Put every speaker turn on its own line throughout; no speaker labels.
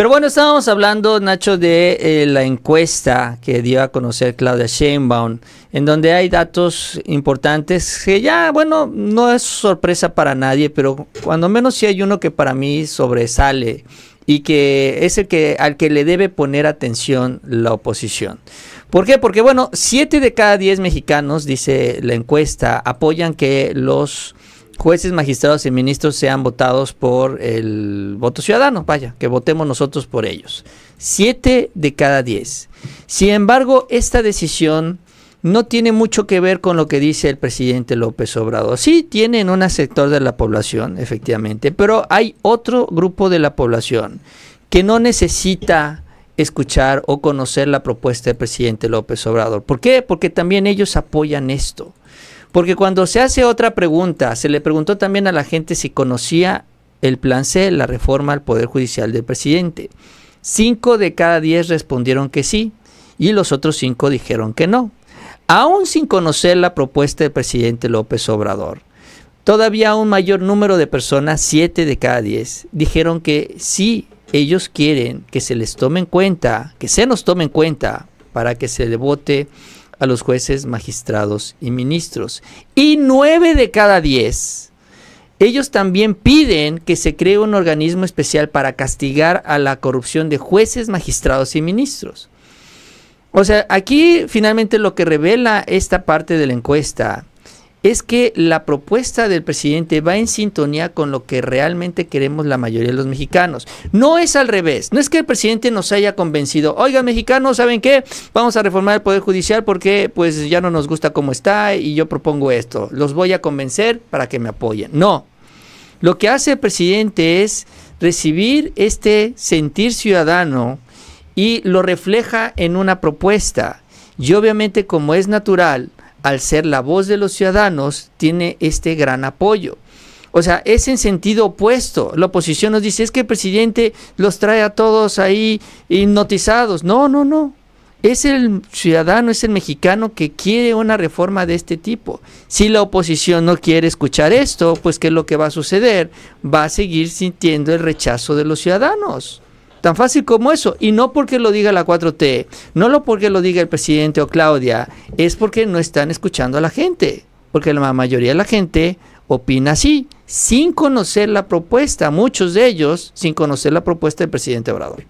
Pero bueno, estábamos hablando, Nacho, de eh, la encuesta que dio a conocer Claudia Sheinbaum, en donde hay datos importantes que ya, bueno, no es sorpresa para nadie, pero cuando menos sí hay uno que para mí sobresale y que es el que al que le debe poner atención la oposición. ¿Por qué? Porque bueno, siete de cada diez mexicanos, dice la encuesta, apoyan que los jueces, magistrados y ministros sean votados por el voto ciudadano, vaya, que votemos nosotros por ellos. Siete de cada diez. Sin embargo, esta decisión no tiene mucho que ver con lo que dice el presidente López Obrador. Sí, tiene en un sector de la población, efectivamente, pero hay otro grupo de la población que no necesita escuchar o conocer la propuesta del presidente López Obrador. ¿Por qué? Porque también ellos apoyan esto. Porque cuando se hace otra pregunta, se le preguntó también a la gente si conocía el plan C, la reforma al Poder Judicial del presidente. Cinco de cada diez respondieron que sí y los otros cinco dijeron que no aún sin conocer la propuesta del presidente López Obrador. Todavía un mayor número de personas, 7 de cada 10, dijeron que sí, ellos quieren que se les tome en cuenta, que se nos tome en cuenta para que se le vote a los jueces, magistrados y ministros. Y 9 de cada 10, ellos también piden que se cree un organismo especial para castigar a la corrupción de jueces, magistrados y ministros. O sea, aquí finalmente lo que revela esta parte de la encuesta es que la propuesta del presidente va en sintonía con lo que realmente queremos la mayoría de los mexicanos. No es al revés, no es que el presidente nos haya convencido, oigan mexicanos, ¿saben qué? Vamos a reformar el Poder Judicial porque pues ya no nos gusta cómo está y yo propongo esto, los voy a convencer para que me apoyen. No, lo que hace el presidente es recibir este sentir ciudadano y lo refleja en una propuesta. Y obviamente como es natural, al ser la voz de los ciudadanos, tiene este gran apoyo. O sea, es en sentido opuesto. La oposición nos dice, es que el presidente los trae a todos ahí hipnotizados. No, no, no. Es el ciudadano, es el mexicano que quiere una reforma de este tipo. Si la oposición no quiere escuchar esto, pues ¿qué es lo que va a suceder? Va a seguir sintiendo el rechazo de los ciudadanos. Tan fácil como eso. Y no porque lo diga la 4T, no lo porque lo diga el presidente o Claudia, es porque no están escuchando a la gente. Porque la mayoría de la gente opina así, sin conocer la propuesta, muchos de ellos sin conocer la propuesta del presidente Obrador.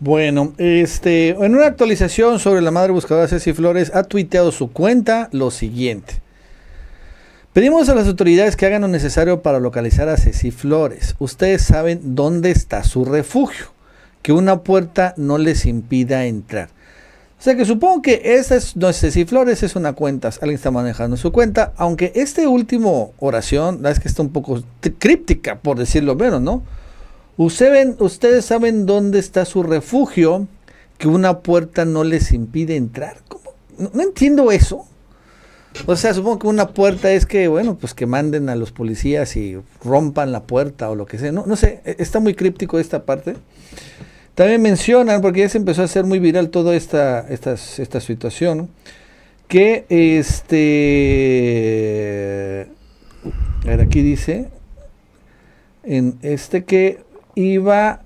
Bueno, este, en una actualización sobre la madre buscadora Ceci Flores ha tuiteado su cuenta lo siguiente. Pedimos a las autoridades que hagan lo necesario para localizar a Ceci Flores. Ustedes saben dónde está su refugio, que una puerta no les impida entrar. O sea que supongo que esa es, no es Ceci Flores, es una cuenta, alguien está manejando su cuenta, aunque esta último oración, la es que está un poco críptica, por decirlo menos, ¿no? Ustedes saben dónde está su refugio, que una puerta no les impide entrar. no entiendo eso. O sea, supongo que una puerta es que, bueno, pues que manden a los policías y rompan la puerta o lo que sea. No, no sé, e, está muy críptico esta parte. También mencionan, porque ya se empezó a hacer muy viral toda esta, esta, esta situación, que este, a ver, aquí dice, en este que iba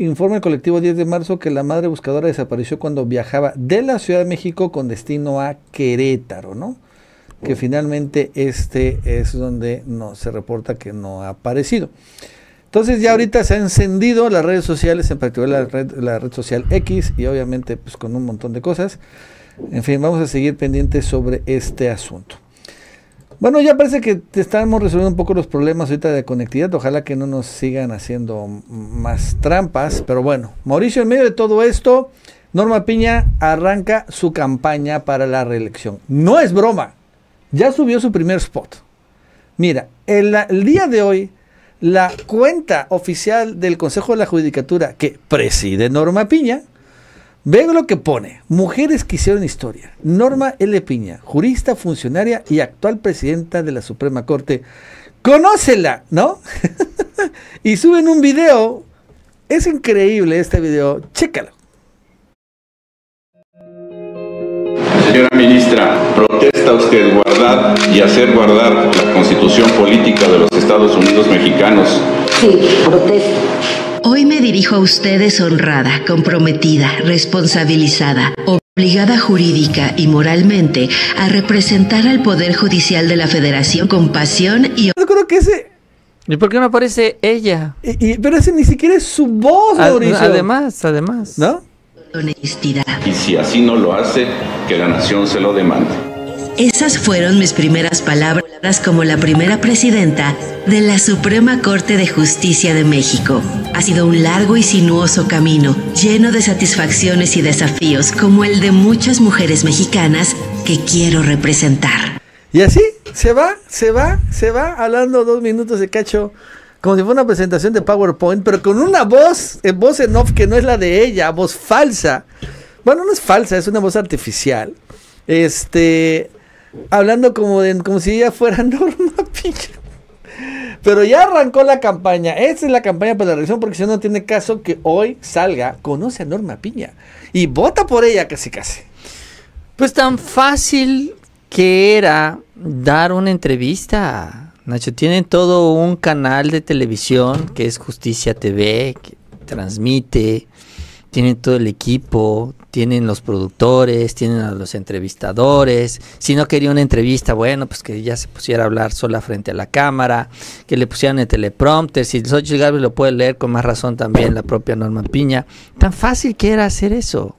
Informe el colectivo 10 de marzo que la madre buscadora desapareció cuando viajaba de la Ciudad de México con destino a Querétaro, ¿no? Que finalmente este es donde no se reporta que no ha aparecido. Entonces ya ahorita se han encendido las redes sociales, en particular la red, la red social X y obviamente pues con un montón de cosas. En fin, vamos a seguir pendientes sobre este asunto. Bueno, ya parece que estamos resolviendo un poco los problemas ahorita de conectividad. Ojalá que no nos sigan haciendo más trampas. Pero bueno, Mauricio, en medio de todo esto, Norma Piña arranca su campaña para la reelección. No es broma. Ya subió su primer spot. Mira, el, el día de hoy, la cuenta oficial del Consejo de la Judicatura que preside Norma Piña Veo lo que pone. Mujeres que hicieron historia. Norma L. Piña, jurista, funcionaria y actual presidenta de la Suprema Corte. Conócela, ¿no? y suben un video. Es increíble este video. Chécalo.
Señora ministra, ¿protesta usted guardar y hacer guardar la constitución política de los Estados Unidos mexicanos?
Sí, protesto Hoy me dirijo a ustedes honrada, comprometida, responsabilizada, obligada jurídica y moralmente a representar al Poder Judicial de la Federación con pasión y
Yo creo que ese.
¿Y por qué no aparece ella?
y- y- pero ese ni siquiera es su voz,
Ad-
Mauricio.
además, además.
¿No?
honestidad.
Y si así no lo hace, que la nación se lo demande.
Esas fueron mis primeras palabras como la primera presidenta de la Suprema Corte de Justicia de México. Ha sido un largo y sinuoso camino, lleno de satisfacciones y desafíos, como el de muchas mujeres mexicanas que quiero representar.
Y así se va, se va, se va, hablando dos minutos de cacho, como si fuera una presentación de PowerPoint, pero con una voz, eh, voz en off que no es la de ella, voz falsa. Bueno, no es falsa, es una voz artificial. Este, hablando como, de, como si ella fuera Norma Piña. Pero ya arrancó la campaña. Esta es la campaña para la reelección porque si no, no tiene caso que hoy salga, conoce a Norma Piña y vota por ella casi casi.
Pues tan fácil que era dar una entrevista. Nacho, tienen todo un canal de televisión que es Justicia TV, que transmite, tienen todo el equipo, tienen los productores, tienen a los entrevistadores. Si no quería una entrevista, bueno, pues que ya se pusiera a hablar sola frente a la cámara, que le pusieran el teleprompter. Si Xochitl Gálvez lo puede leer con más razón también la propia Norma Piña. Tan fácil que era hacer eso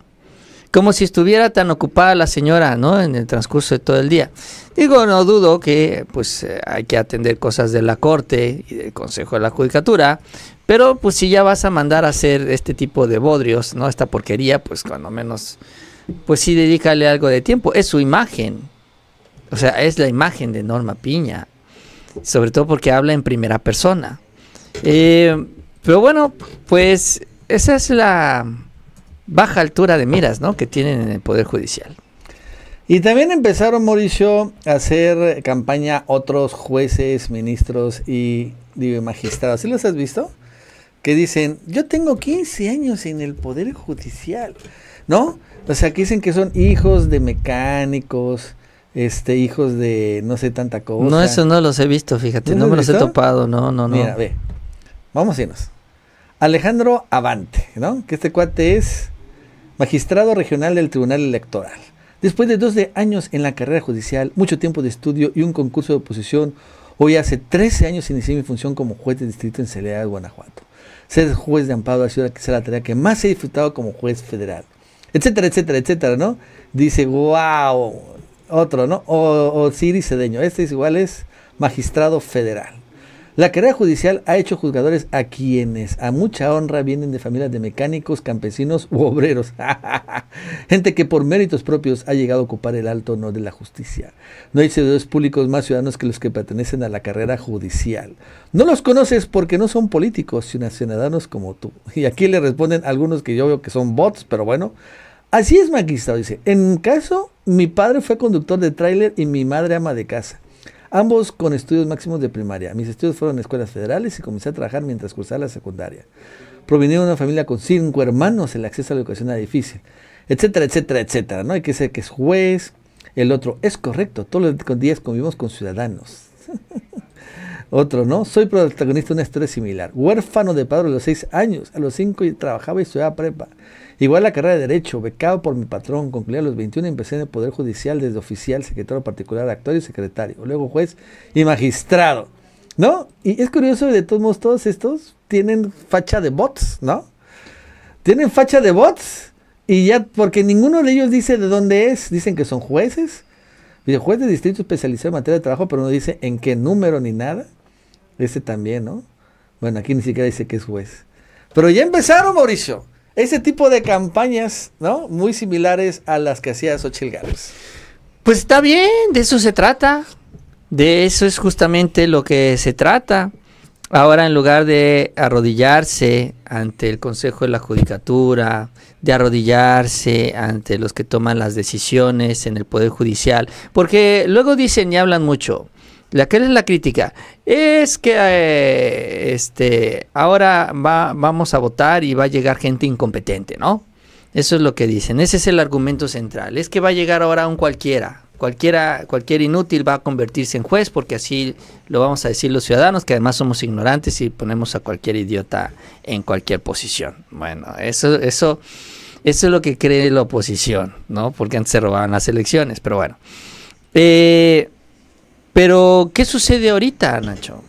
como si estuviera tan ocupada la señora, ¿no? En el transcurso de todo el día. Digo, no dudo que pues eh, hay que atender cosas de la corte y del Consejo de la Judicatura, pero pues si ya vas a mandar a hacer este tipo de bodrios, ¿no? Esta porquería, pues cuando menos, pues sí dedícale algo de tiempo. Es su imagen. O sea, es la imagen de Norma Piña. Sobre todo porque habla en primera persona. Eh, pero bueno, pues esa es la baja altura de miras, ¿no? Que tienen en el Poder Judicial.
Y también empezaron, Mauricio, a hacer campaña otros jueces, ministros y digo, magistrados. ¿Sí los has visto? Que dicen, yo tengo 15 años en el Poder Judicial, ¿no? O sea, que dicen que son hijos de mecánicos, este, hijos de no sé tanta cosa.
No, eso no los he visto, fíjate,
¿No
me los he topado, no, no, no.
Mira, ve. Vamos a irnos. Alejandro Avante, ¿no? Que este cuate es magistrado regional del Tribunal Electoral. Después de 12 años en la carrera judicial, mucho tiempo de estudio y un concurso de oposición, hoy hace 13 años inicié mi función como juez de distrito en Celaya, Guanajuato. Ser juez de amparo ha sido quizá la tarea que más he disfrutado como juez federal. Etcétera, etcétera, etcétera, ¿no? Dice, wow, otro, ¿no? O, o Siri Cedeño. Este es igual, es magistrado federal. La carrera judicial ha hecho juzgadores a quienes a mucha honra vienen de familias de mecánicos, campesinos u obreros. Gente que por méritos propios ha llegado a ocupar el alto honor de la justicia. No hay servidores públicos más ciudadanos que los que pertenecen a la carrera judicial. No los conoces porque no son políticos, sino ciudadanos como tú. Y aquí le responden algunos que yo veo que son bots, pero bueno. Así es, magistrado, dice. En caso, mi padre fue conductor de tráiler y mi madre ama de casa. Ambos con estudios máximos de primaria. Mis estudios fueron en escuelas federales y comencé a trabajar mientras cursaba la secundaria. Provenía de una familia con cinco hermanos, el acceso a la educación era difícil, etcétera, etcétera, etcétera. ¿no? Hay que ser que es juez, el otro es correcto, todos los días convivimos con ciudadanos. Otro, ¿no? Soy protagonista de una historia similar. Huérfano de padre a los seis años. A los cinco trabajaba y estudiaba prepa. Igual la carrera de Derecho, becado por mi patrón. Concluí a los 21 y empecé en el Poder Judicial desde oficial, secretario particular, actor y secretario. Luego juez y magistrado. ¿No? Y es curioso, de todos modos, todos estos tienen facha de bots, ¿no? Tienen facha de bots. Y ya, porque ninguno de ellos dice de dónde es. Dicen que son jueces. Juez de distrito especializado en materia de trabajo, pero no dice en qué número ni nada. Ese también, ¿no? Bueno, aquí ni siquiera dice que es juez. Pero ya empezaron, Mauricio. Ese tipo de campañas, ¿no? Muy similares a las que hacía Xochitl Gálvez.
Pues está bien, de eso se trata. De eso es justamente lo que se trata. Ahora, en lugar de arrodillarse ante el Consejo de la Judicatura, de arrodillarse ante los que toman las decisiones en el Poder Judicial, porque luego dicen y hablan mucho. La que es la crítica es que eh, este ahora va, vamos a votar y va a llegar gente incompetente, ¿no? Eso es lo que dicen. Ese es el argumento central. Es que va a llegar ahora un cualquiera. cualquiera, cualquier inútil va a convertirse en juez porque así lo vamos a decir los ciudadanos, que además somos ignorantes y ponemos a cualquier idiota en cualquier posición. Bueno, eso, eso, eso es lo que cree la oposición, ¿no? Porque antes se robaban las elecciones, pero bueno. Eh, pero, ¿qué sucede ahorita, Nacho?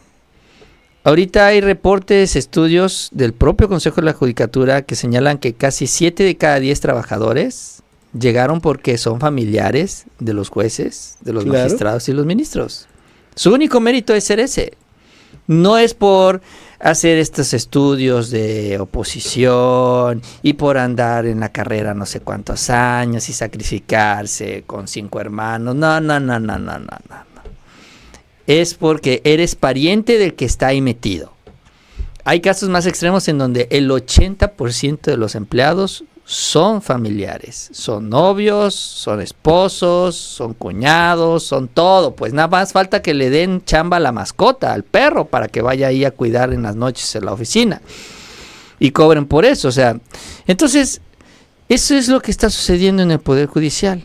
Ahorita hay reportes, estudios del propio Consejo de la Judicatura que señalan que casi 7 de cada 10 trabajadores llegaron porque son familiares de los jueces, de los
Claro.
magistrados y los ministros. Su único mérito es ser ese. No es por hacer estos estudios de oposición y por andar en la carrera no sé cuántos años y sacrificarse con cinco hermanos. No, no, no, no, no, no, no. Es porque eres pariente del que está ahí metido. Hay casos más extremos en donde el 80% de los empleados son familiares, son novios, son esposos, son cuñados, son todo. Pues nada más falta que le den chamba a la mascota, al perro, para que vaya ahí a cuidar en las noches en la oficina. Y cobren por eso. O sea, entonces, eso es lo que está sucediendo en el Poder Judicial.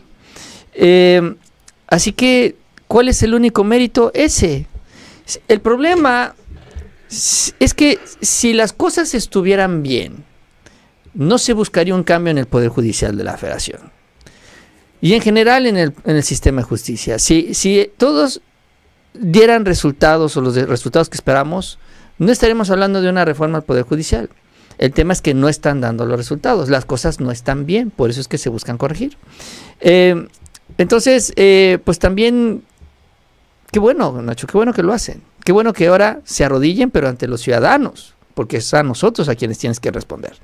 Eh, así que, ¿cuál es el único mérito? Ese. El problema es que si las cosas estuvieran bien, no se buscaría un cambio en el Poder Judicial de la Federación. Y en general en el, en el sistema de justicia. Si, si todos dieran resultados o los resultados que esperamos, no estaríamos hablando de una reforma al Poder Judicial. El tema es que no están dando los resultados, las cosas no están bien, por eso es que se buscan corregir. Eh, entonces, eh, pues también, qué bueno, Nacho, qué bueno que lo hacen. Qué bueno que ahora se arrodillen, pero ante los ciudadanos, porque es a nosotros a quienes tienes que responder.